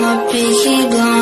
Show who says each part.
Speaker 1: mon pays dans